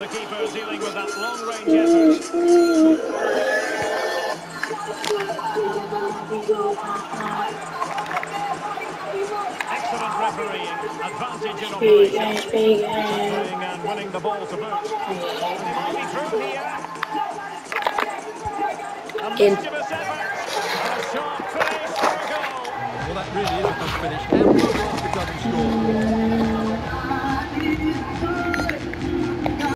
The keeper dealing with that long-range effort. Excellent refereeing. Advantage in Big operation. Playing and winning the ball to boot. Might be through here. A In. mischievous effort. A sharp finish for a goal. Well, that really is a good finish. How good was the double score?